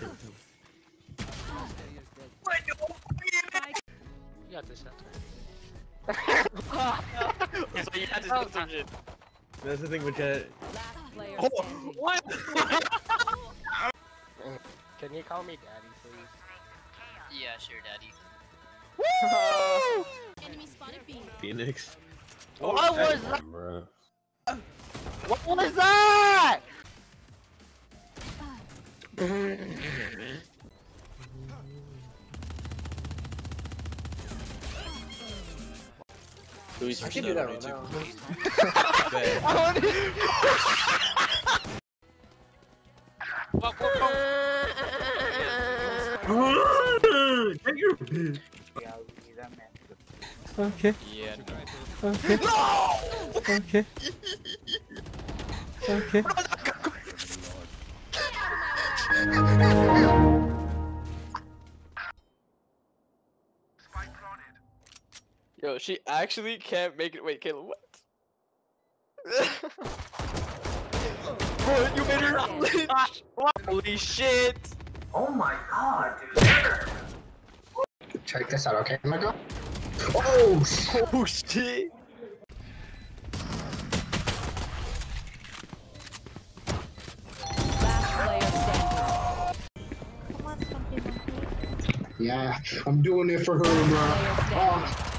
You got this, so you had to do some shit. That's the thing with Jett. Last player Oh, what? Can you call me daddy, please? yeah, sure, daddy. Enemy spotted B. Phoenix. Oh, What was that? What was that? Luis, I can do that right now. What, what, what? Okay. Yeah. Okay. Okay. Okay. Yo, she actually can't make it. Wait, Caleb, what? Bro, you made her flinch! Holy shit! Oh my god, dude. Check this out, okay, oh Mega? Oh, shit. Oh shit! Yeah, I'm doing it for her, bro. Oh,